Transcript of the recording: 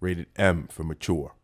Rated M for mature.